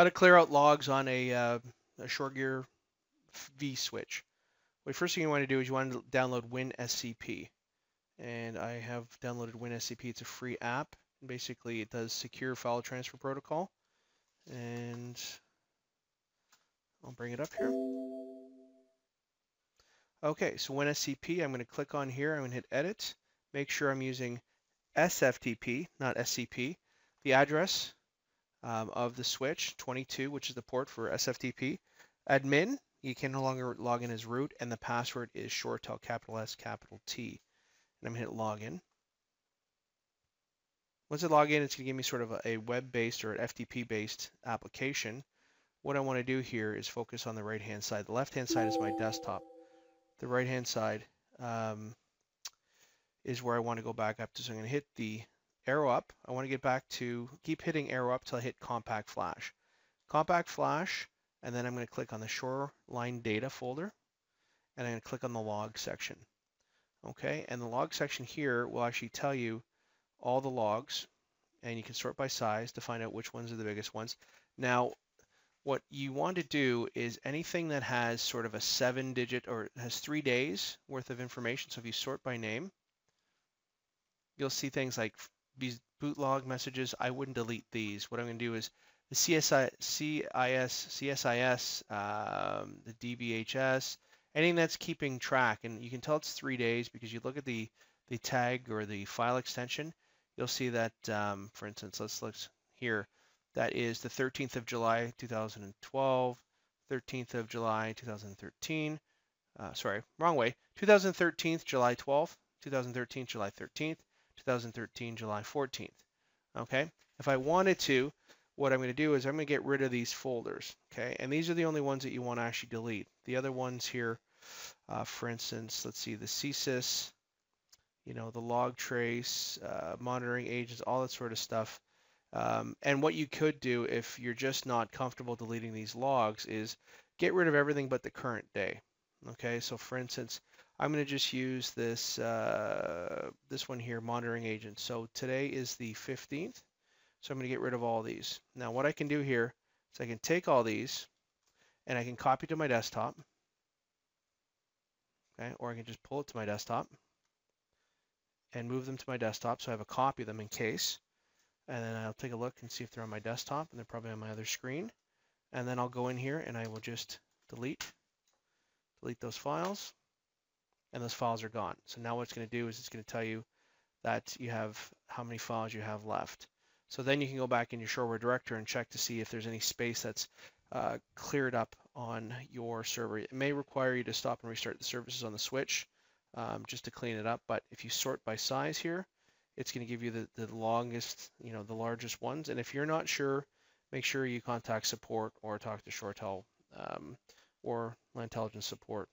How to clear out logs on a, uh, a ShoreGear V switch. The first thing you want to do is you want to download WinSCP. And I have downloaded WinSCP. It's a free app. Basically, it does secure file transfer protocol. And I'll bring it up here. Okay, so WinSCP, I'm going to click on here. I'm going to hit Edit. Make sure I'm using SFTP, not SCP. The address um, of the switch, 22, which is the port for SFTP. Admin, you can no longer log in as root, and the password is ShoreTel, capital S, capital T. And I'm going to hit login. Once I log in, it's going to give me sort of a, a web-based or an FTP-based application. What I want to do here is focus on the right-hand side. The left-hand side is my desktop. The right-hand side um, is where I want to go back up to. So I'm going to hit the arrow up. I want to get back to, keep hitting arrow up till I hit compact flash. Compact flash, and then I'm going to click on the shoreline data folder, and I'm going to click on the log section. Okay, and the log section here will actually tell you all the logs, and you can sort by size to find out which ones are the biggest ones. Now, what you want to do is anything that has sort of a seven digit or has three days worth of information. So if you sort by name, you'll see things like these boot log messages. I wouldn't delete these. What I'm going to do is the CSI, CIS, CSIS, um, the DBHS, anything that's keeping track. And you can tell it's three days because you look at the, the tag or the file extension. You'll see that, um, for instance, let's look here. That is the 13th of July, 2012, 13th of July, 2013. Uh, sorry, wrong way. 2013, July 12th, 2013, July 13th, 2013, July 14th. Okay, if I wanted to, what I'm going to do is I'm going to get rid of these folders. Okay, and these are the only ones that you want to actually delete. The other ones here, uh, for instance, let's see, the CSIS, you know, the log trace, uh, monitoring agents, all that sort of stuff. Um, and what you could do if you're just not comfortable deleting these logs is get rid of everything but the current day. Okay, so for instance, I'm going to just use this uh, this one here, monitoring agent. So today is the 15th, so I'm going to get rid of all these. Now what I can do here is I can take all these and I can copy to my desktop, okay, or I can just pull it to my desktop and move them to my desktop so I have a copy of them in case and then I'll take a look and see if they're on my desktop and they're probably on my other screen and then I'll go in here and I will just delete delete those files and those files are gone so now what it's going to do is it's going to tell you that you have how many files you have left so then you can go back in your ShoreWare Director and check to see if there's any space that's uh, cleared up on your server it may require you to stop and restart the services on the switch um, just to clean it up but if you sort by size here it's going to give you the, the longest, you know, the largest ones. And if you're not sure, make sure you contact support or talk to ShoreTel um, or LANtelligence support.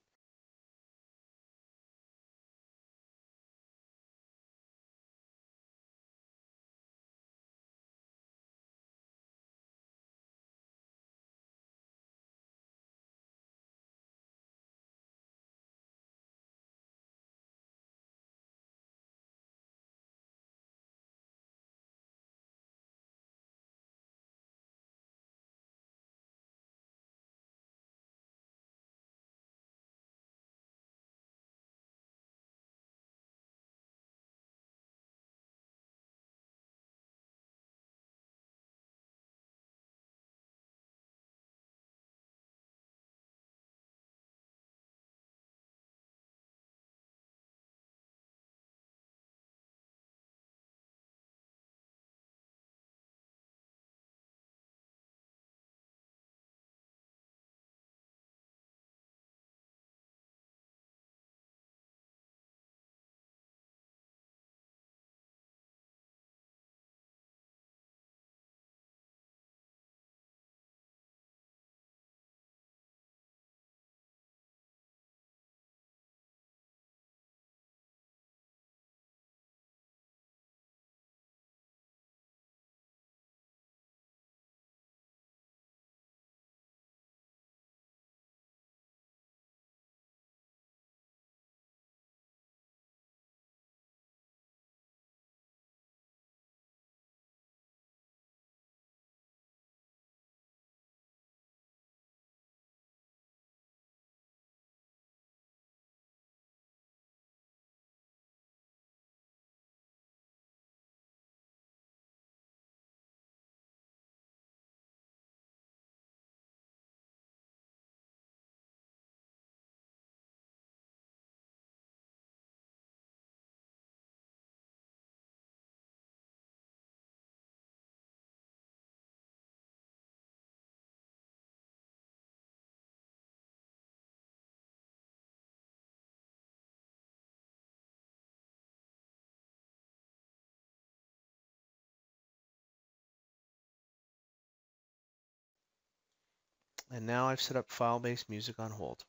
And now I've set up file-based music on hold.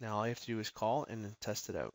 Now all I have to do is call and test it out.